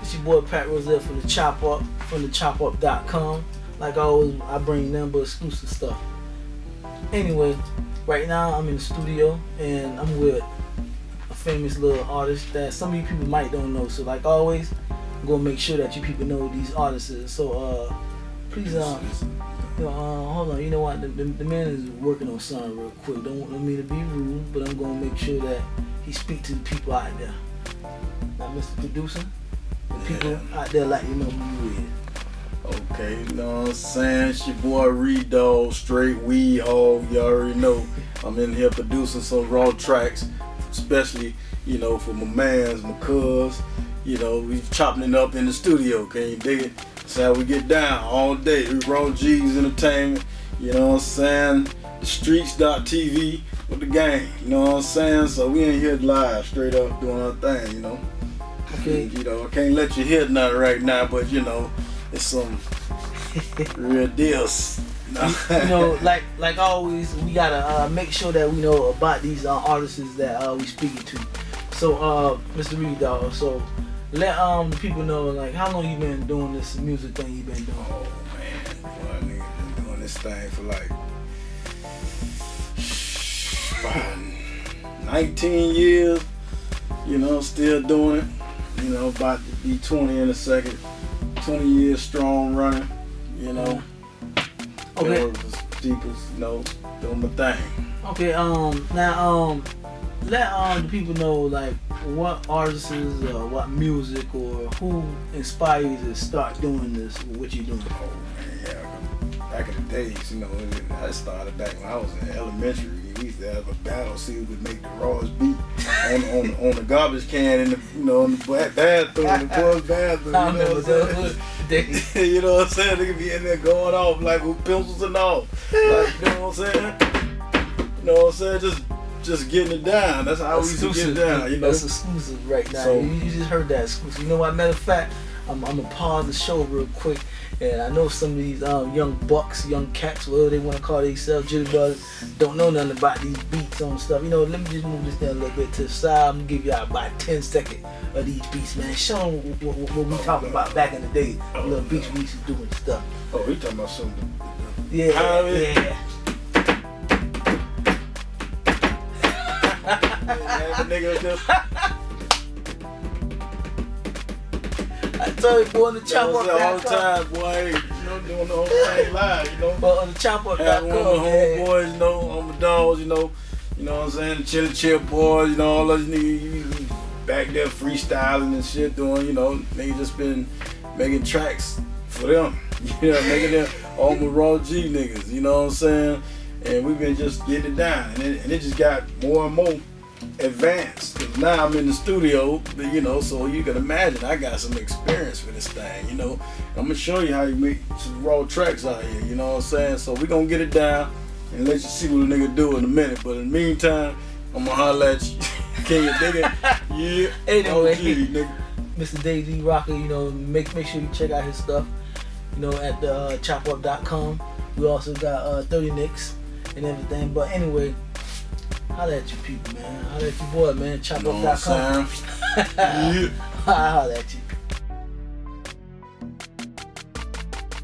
It's your boy Pat Rosier from the Chop Up, from the ChopUp.com. Like always, I bring them but exclusive stuff. Anyway, right now I'm in the studio and I'm with a famous little artist that some of you people might don't know. So like always, I'm gonna make sure that you people know these artists. So uh, please um, you know, uh, hold on. You know what? The, the, the man is working on something real quick. Don't want me to be rude, but I'm gonna make sure that he speak to the people out there. Now, Mr. Producer, the people Yeah. out there like you know who you is. Okay, you know what I'm saying? It's your boy Ree Dogg, straight weed hog. You already know. I'm in here producing some raw tracks, especially, you know, for my mans, my cuz. You know, we chopping it up in the studio. Can you dig it? That's how we get down all day. We RawG's entertainment. You know what I'm saying? The streets.tv with the gang. You know what I'm saying? So we in here live, straight up doing our thing, you know. Okay. You know, I can't let you hear nothing right now, but you know, it's some real deals. you know, like like always, we gotta uh, make sure that we know about these uh, artists that uh, we speaking to. So, uh, Mr. Ree, Dogg. So, let um people know like how long you been doing this music thing you been doing. Oh man, boy, nigga been doing this thing for like about 19 years. You know, still doing it. You know, about to be 20 in a second. 20 years strong running. You know, Okay. Deepest, you know, doing my thing. Okay. Um. Now, um, let um the people know like what artists, or what music, or who inspired you to start doing this. What you're doing? Oh man, yeah. Back in the days, you know, I started back when I was in elementary. We used to have a battle, see who could make the rawest beat on on, on the garbage can in the you know in the ba- bathroom, the boys' bathroom. I You know what I'm saying? you know what I'm saying? They could be in there going off like with pencils and all. Like, you know what I'm saying? You know what I'm saying? Just just getting it down. That's how we used to get down. You know. That's exclusive right now. So- you, you just heard that exclusive. You know what? Matter of fact, I'm, I'm gonna pause the show real quick, and I know some of these um, young bucks, young cats, whatever they want to call themselves, brothers, don't know nothing about these beats on stuff. You know, let me just move this down a little bit to the side. I'm gonna give y'all about 10 seconds of these beats, man. Show them what, what, what we talking about back in the day. Little beats we used to do and stuff. Oh, he talking about something. Yeah, How it- yeah. Yeah, the nigga just I told you, boy, on the chop That up all the time, boy. You know, doing the whole thing live, you know. But on the chop up, Having one of the yeah. homeboys, you know, on the dogs, you know, you know what I'm saying, the chili chip boys, you know, all those niggas you- you back there freestyling and shit, doing, you know, they just been making tracks for them. You know, making them all my RawG niggas, you know what I'm saying? And we've been just getting it down. And it, and it just got more and more advanced. 'Cause Now I'm in the studio, you know, so you can imagine I got some experience for this thing, you know. I'm gonna show you how you make some raw tracks out here, you know what I'm saying? So we gonna get it down and let you see what a nigga do in a minute. But in the meantime, I'm gonna holler at you. Can you dig it? Yeah. Anyway. OG, nigga. Mr. Daisy Rocker, you know, make make sure you check out his stuff, you know, at the uh, chopup.com. We also got uh, 30 Nicks and everything. But anyway, holla at you people, man. Holla at your boy, man. Chop You know what I'm Chopup.com. saying? Yeah. holla at you.